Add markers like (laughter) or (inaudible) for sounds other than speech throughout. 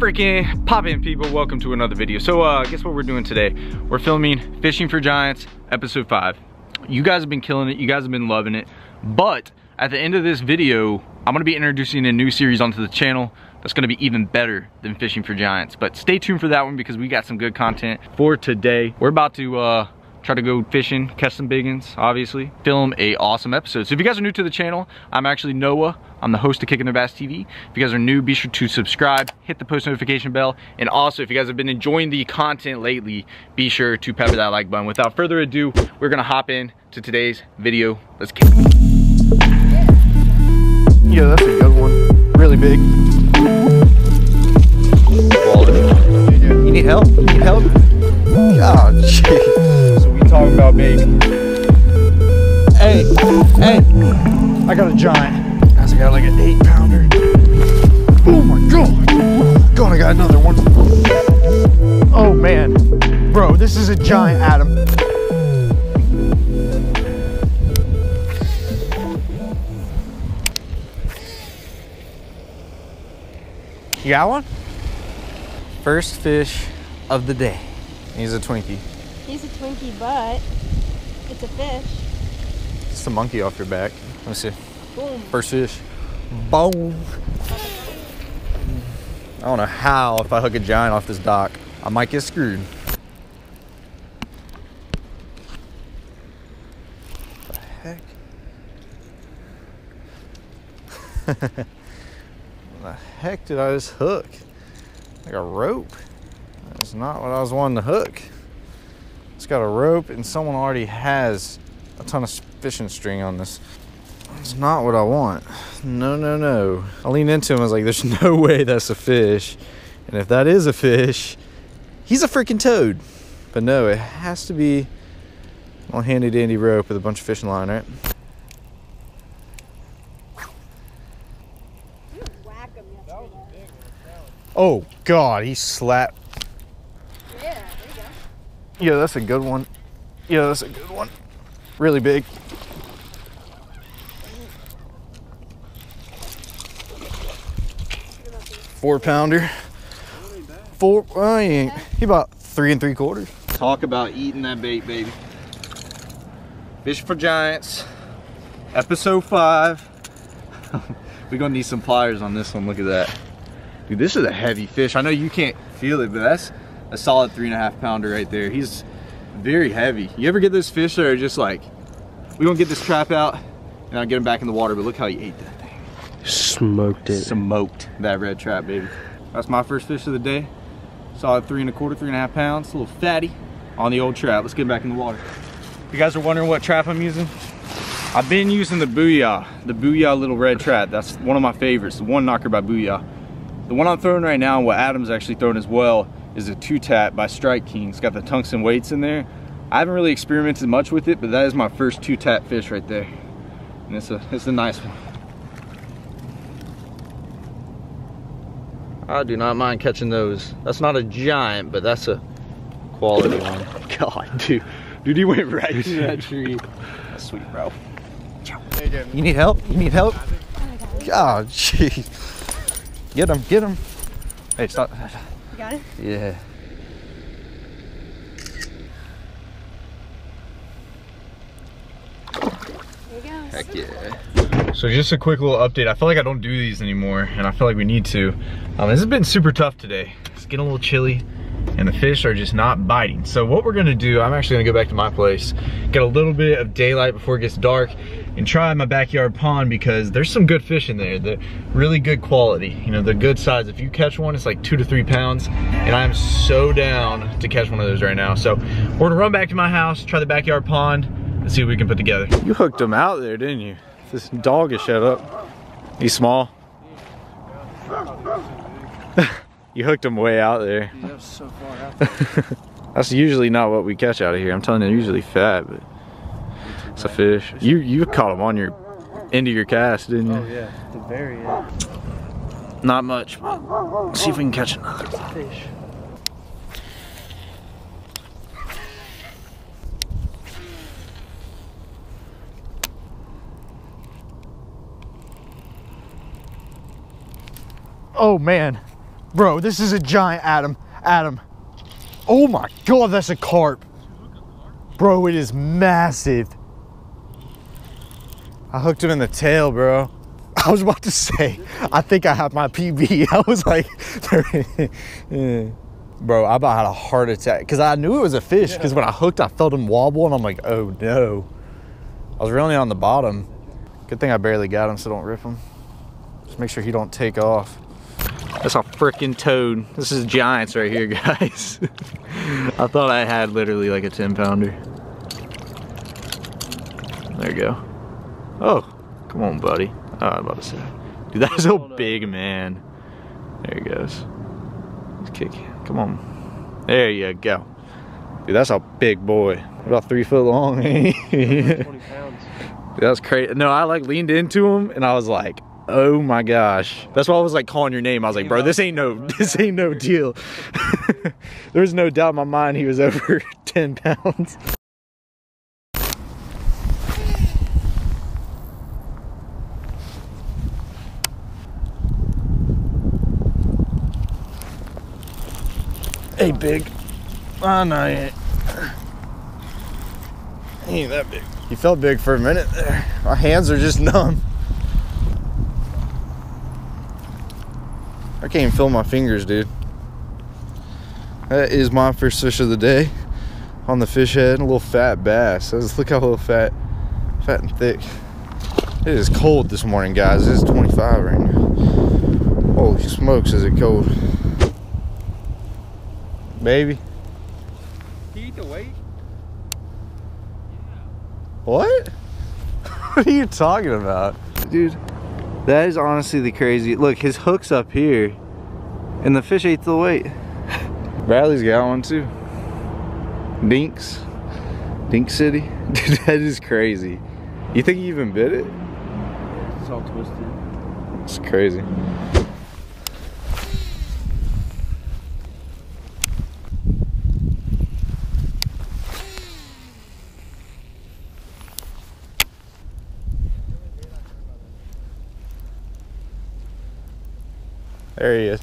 freaking pop in people. Welcome to another video. So uh guess what we're doing today? We're filming fishing for giants episode 5 you guys have been killing it. You guys have been loving it. But at the end of this video i'm going to be introducing a new series onto the channel that's going to be even better than fishing for giants. But stay tuned for that one because we got some good content for today. We're about to uh try to go fishing, catch some big ones, obviously. Film a awesome episode. So if you guys are new to the channel, I'm actually Noah. I'm the host of Kicking Their Bass TV. If you guys are new, be sure to subscribe, hit the post notification bell, and also if you guys have been enjoying the content lately, be sure to pepper that like button. Without further ado, we're gonna hop in to today's video. Let's kick Yeah, that's a good one. Really big. quality. You need help? You need help? Oh, jeez. So we talking about baby. Hey, hey. I got a giant. Guys, I got like an eight pounder. Oh my god. God, I got another one. Oh man. Bro, this is a giant, Adam. You got one? First fish of the day. He's a Twinkie. He's a Twinkie, but it's a fish. It's the monkey off your back. Let me see. Boom. First fish. Boom. I don't know how if I hook a giant off this dock, I might get screwed. What The heck? (laughs) what the heck did I just hook? Like a rope. That's not what I was wanting to hook. It's got a rope and someone already has a ton of fishing string on this. It's not what I want. No, no, no. I leaned into him. I was like, there's (laughs) no way that's a fish. And if that is a fish, he's a freaking toad. But no, it has to be a handy dandy rope with a bunch of fishing line, right? You whack him yesterday. Oh, God, he slapped. Yeah, there you go. Yeah, that's a good one. Yeah, that's a good one. Really big. Four pounder. Four, well, he ain't. He about three and three quarters. Talk about eating that bait, baby. Fish for Giants, episode five. (laughs) We're gonna need some pliers on this one. Look at that. Dude, this is a heavy fish. I know you can't feel it, but that's a solid three and a half pounder right there. He's very heavy. You ever get those fish that are just like, we gonna get this trap out and I'll get him back in the water, but look how he ate that thing. Smoked it. Smoked that red trap, baby. That's my first fish of the day. Solid three and a quarter, three and a half pounds, a little fatty on the old trap. Let's get him back in the water. You guys are wondering what trap I'm using? I've been using the Booyah, the Booyah little red trap. That's one of my favorites, the one knocker by Booyah. The one I'm throwing right now, and what Adam's actually throwing as well, is a two tap by Strike King. It's got the tungsten weights in there. I haven't really experimented much with it, but that is my first two tap fish right there. And it's a, it's a nice one. I do not mind catching those. That's not a giant, but that's a quality one. (laughs) God, dude. Dude, he went right through that (laughs) tree. That's sweet, bro. You need help? You need help? Oh God, jeez. Get him, get him. Hey, stop. You got it? Yeah. There you go. Heck yeah. So just a quick little update. I feel like I don't do these anymore, and I feel like we need to. Um, this has been super tough today. Getting a little chilly, and the fish are just not biting. So what we're gonna do, I'm actually gonna go back to my place, get a little bit of daylight before it gets dark, and try my backyard pond because there's some good fish in there. They're really good quality. You know, the good size. If you catch one, it's like two to three pounds, and I'm so down to catch one of those right now. So we're gonna run back to my house, try the backyard pond, and see what we can put together. You hooked him out there, didn't you? This dog is shut up. He's small. (laughs) you hooked him way out (laughs) there. That's usually not what we catch out of here. I'm telling you, they're usually fat, but it's a fish. You you caught him on your end of your cast, didn't you? Oh, yeah, the very end. Not much. Let's see if we can catch another one. Fish. Oh man, Bro, this is a giant Adam. Adam. Oh my god, that's a carp. Bro, it is massive. I hooked him in the tail, bro. (laughs) I was about to say, I think I have my PB. (laughs) I was like, (laughs) bro, I about had a heart attack because I knew it was a fish. Because when I hooked, I felt him wobble, and I'm like, oh no. I was really on the bottom. Good thing I barely got him, so don't rip him. Just make sure he don't take off. That's a freaking toad. This is giants right here, (laughs) guys. I thought I had literally like a 10 pounder. There you go. Oh, come on, buddy. Ah, oh, I'm about to say. Dude, that's a big man. There he goes. Let's kick. Come on. There you go. Dude, that's a big boy. About three foot long. (laughs) 20 pounds. That's crazy. No, I like leaned into him and I was like, oh my gosh. That's why I was like calling your name. I was like, bro, this ain't no, (laughs) this ain't no deal. (laughs) there was no doubt in my mind he was over (laughs) 10 pounds. Hey, big. Oh, no, he ain't. He ain't that big. He felt big for a minute there. My hands are just numb. I can't even feel my fingers, dude. That is my first fish of the day on the fish head. A little fat bass. Let's look how little fat, fat and thick. It is cold this morning, guys. It is 25 right now. Holy smokes, is it cold. Baby. Can you eat the weight? What? (laughs) what are you talking about? Dude, that is honestly the crazy. Look, his hook's up here, and the fish ate the weight. (laughs) Bradley's got one too. Dinks. Dink City. (laughs) Dude, that is crazy. You think he even bit it? It's all twisted. It's crazy. There he is.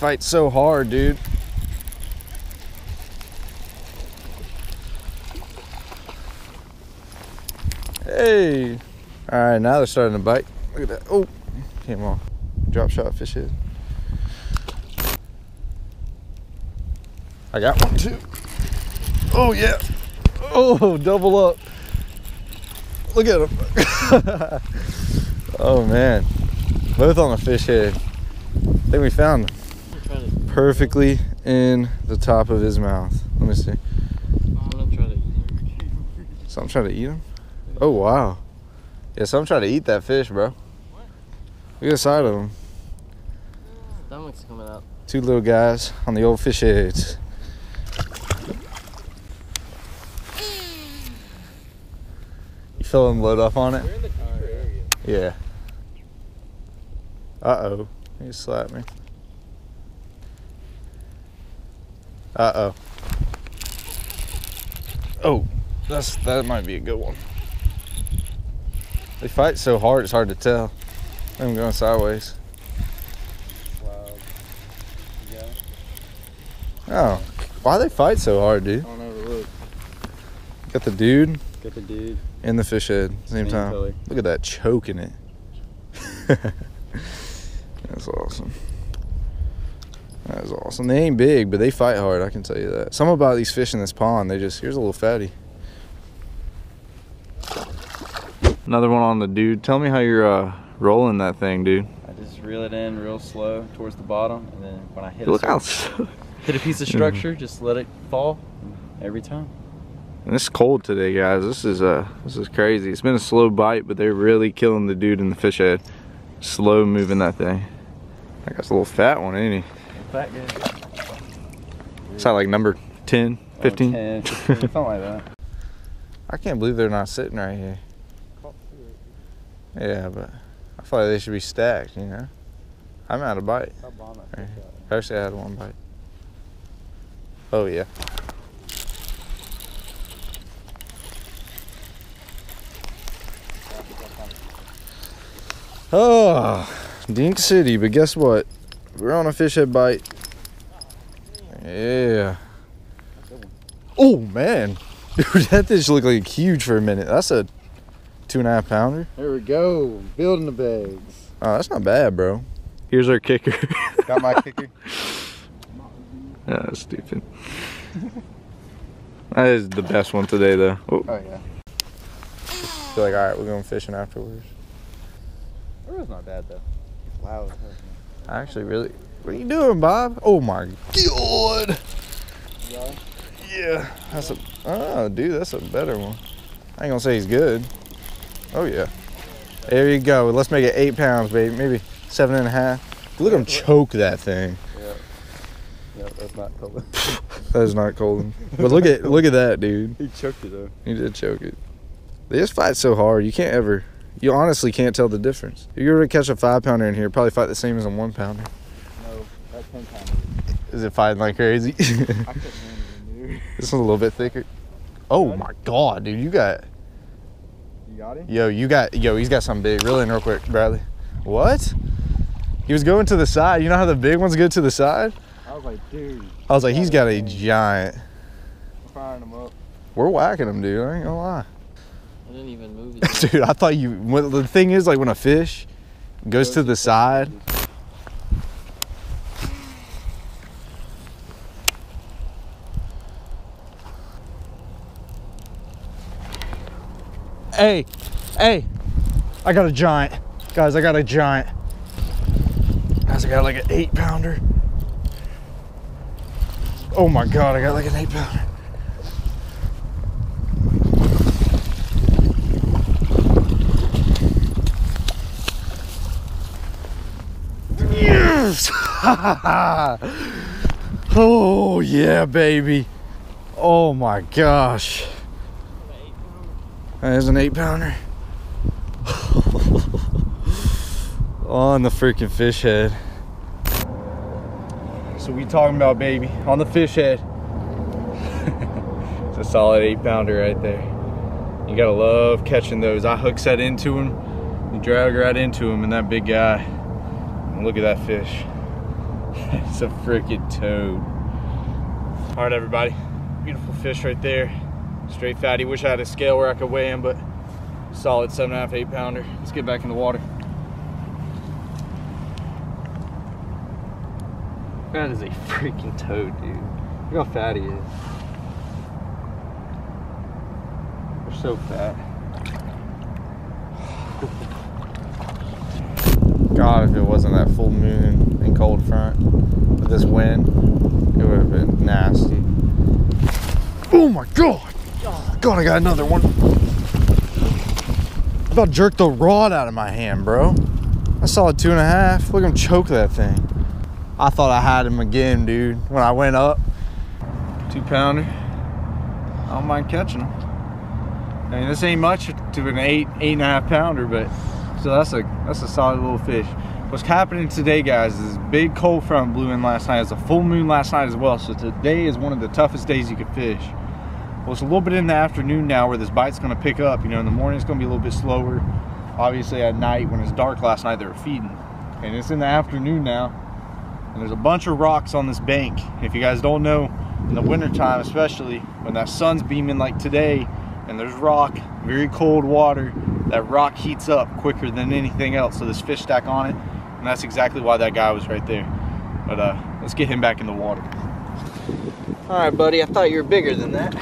Fight so hard, dude. Hey. All right, now they're starting to bite. Look at that. Oh, came off. Drop shot fish head. I got one too. Oh yeah. Oh, double up. Look at him. (laughs) oh man. Both on a fish head. I think we found them I'm trying to, perfectly in the top of his mouth. Let me see. I'm gonna try to eat it. So I'm trying to eat him. Oh wow. Yeah, so I'm trying to eat that fish, bro. Look at the side of him. Stomach's coming out. Two little guys on the old fish heads. Feel load up on it? We're in the deeper area. Yeah. Uh oh. He slapped me. Uh oh. Oh, that's that might be a good one. They fight so hard, it's hard to tell. I'm going sideways. Oh, why they fight so hard, dude? I don't know. Look. Got the dude Got the dude. and the fish head same Same time. color. Look at that choke in it. (laughs) That's awesome. That is awesome. They ain't big, but they fight hard. I can tell you that. Some about these fish in this pond, they just here's a little fatty. Another one on the dude. Tell me how you're uh, rolling that thing, dude. I just reel it in real slow towards the bottom, and then when I hit a, Look how. certain- (laughs) hit a piece of structure, just let it fall every time. And it's cold today, guys. This is uh, this is crazy. It's been a slow bite, but they're really killing the dude in the fish head. Slow moving that thing. That guy's a little fat one, ain't he? Fat guy. Is that like number 10, 15? 10, (laughs) 15, something like that. I can't believe they're not sitting right here. Yeah, but I feel like they should be stacked, you know? I'm out of bite. Right. Actually, had one bite. Oh, yeah. Oh, Dink City, but guess what? We're on a fish head bite. Yeah. Oh man, (laughs) dude, that fish looked like huge for a minute. That's a two and a half pounder. There we go. Building the bags. Oh, that's not bad, bro. Here's our kicker. (laughs) Got my kicker. That's (laughs) ah, stupid. that is the best one today, though. Oh, Oh yeah. feel like all right, we're going fishing afterwards. That was not bad though. It's Loud. Actually, really. What are you doing, Bob? Oh my god. Yeah. Yeah, that's a. Oh, dude, that's a better one. I ain't gonna say he's good. Oh yeah. There you go. Let's make it eight pounds, baby. Maybe seven and a half. Look at him choke that thing. Yeah. Yeah, that's not cool. (laughs) That is not cold. But look at look at that, dude. he choked it though. He did choke it. They just fight so hard. You can't ever. You honestly can't tell the difference. If you were to catch a five pounder in here, probably fight the same as a one pounder. No, that ten pounder. Is it fighting like crazy? (laughs) I this couldn't handle it, dude. one's a little bit thicker. Oh my god, dude, you got You got him? yo, you got yo, he's got something big. Reel in real quick, Bradley. What? He was going to the side. You know how the big ones go to the side? I was like, dude, I was like, he's got a giant. I'm firing him up. We're whacking him, dude. I ain't gonna lie. I didn't even move (laughs) it. Dude, I thought you. When, the thing is, like when a fish goes to the side, Hey, hey, I got a giant. Guys, I got a giant. Guys, I got like an eight pounder. Oh my God, I got like an eight pounder. Yes! (laughs) oh yeah, baby. Oh my gosh. That is an eight pounder. (laughs) On the freaking fish head. So we talking about baby on the fish head. (laughs) it's a solid eight pounder right there. You gotta love catching those. I hook set into him, you drag right into him, and that big guy. And look at that fish. (laughs) it's a freaking toad. All right, everybody. Beautiful fish right there. Straight fatty. Wish I had a scale where I could weigh him, but solid seven and a half, eight pounder. Let's get back in the water. That is a freaking toad, dude. Look how fat he is. They're so fat. If it wasn't that full moon and cold front with this wind, it would have been nasty. Oh my God! God, I got another one. About jerked the rod out of my hand, bro. I saw a two and a half. Look at him choke that thing. I thought I had him again, dude. When I went up, two pounder. I don't mind catching him. I mean, this ain't much to an eight, eight and a half pounder, but so that's a that's a solid little fish. What's happening today, guys, is big cold front blew in last night. It's a full moon last night as well, so today is one of the toughest days you could fish. Well, it's a little bit in the afternoon now where this bite's gonna pick up. You know, in the morning it's gonna be a little bit slower. Obviously at night, when it's dark last night, they were feeding. And it's in the afternoon now, and there's a bunch of rocks on this bank. If you guys don't know, in the wintertime especially, when that sun's beaming like today, and there's rock, very cold water, that rock heats up quicker than anything else, so there's fish stack on it, and that's exactly why that guy was right there. But uh, let's get him back in the water. All right, buddy. I thought you were bigger than that.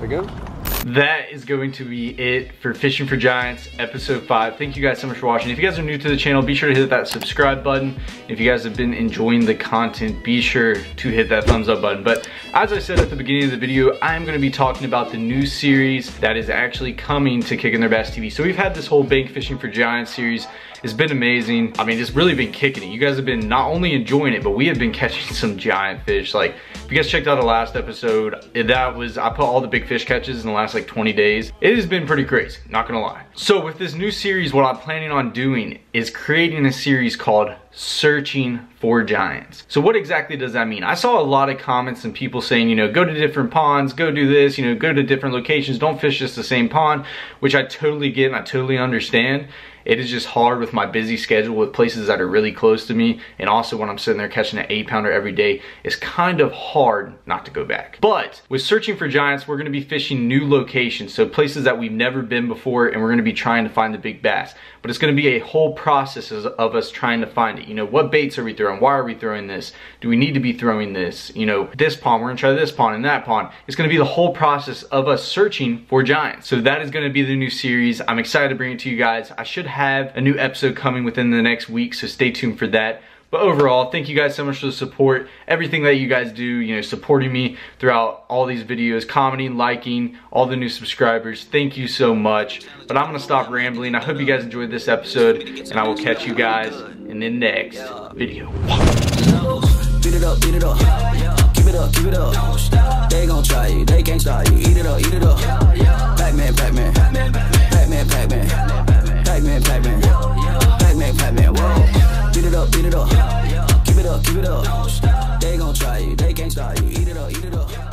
There. That is going to be it for Fishing for Giants episode 5. Thank you guys so much for watching. If you guys are new to the channel, be sure to hit that subscribe button. If you guys have been enjoying the content, be sure to hit that thumbs up button. But as I said at the beginning of the video, I'm going to be talking about the new series that is actually coming to Kicking Their Bass TV. So we've had this whole Bank Fishing for Giants series. It's been amazing. I mean, it's really been kicking it. You guys have been not only enjoying it, but we have been catching some giant fish. Like, if you guys checked out the last episode, that was, I put all the big fish catches in the last like 20 days. It has been pretty crazy, not gonna lie. So with this new series, what I'm planning on doing is creating a series called searching for giants. So what exactly does that mean? I saw a lot of comments and people saying, you know, go to different ponds, go do this, you know, go to different locations, don't fish just the same pond, which I totally get and I totally understand it is just hard with my busy schedule with places that are really close to me. And also when I'm sitting there catching an eight pounder every day it's kind of hard not to go back. But with searching for giants we're going to be fishing new locations. So places that we've never been before and we're going to be trying to find the big bass. But it's going to be a whole process of us trying to find it. You know what baits are we throwing? Why are we throwing this? Do we need to be throwing this? You know this pond we're going to try this pond and that pond it's going to be the whole process of us searching for giants. So that is going to be the new series. I'm excited to bring it to you guys. I should have a new episode coming within the next week, so stay tuned for that. But overall, thank you guys so much for the support, everything that you guys do, you know, supporting me throughout all these videos, commenting, liking, all the new subscribers. Thank you so much. But I'm gonna stop rambling. I hope you guys enjoyed this episode, and I will catch you guys in the next video. It up, beat it up. Keep it up, keep it up. They gon' try you, they can't stop you. Eat it up, eat it up man, black man. Black man, black man, whoa. Beat it up, beat it up. Keep it up, keep it up. They gon' try you, they can't stop you. Eat it up, eat it up.